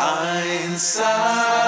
hindsight.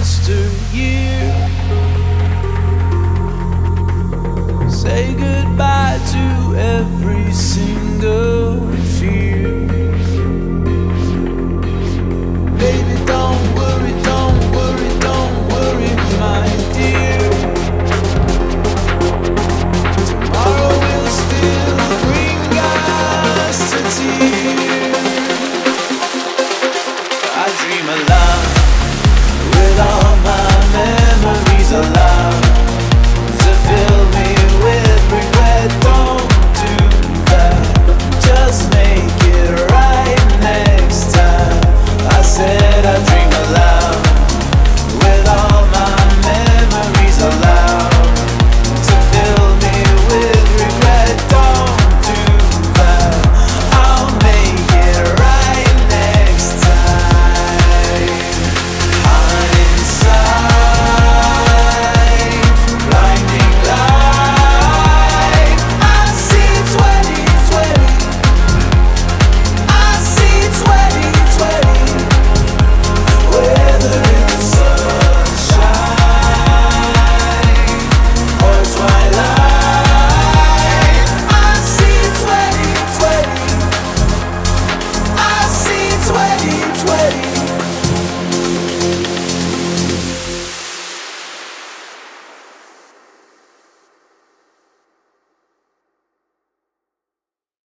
Yesteryear. Say goodbye to every single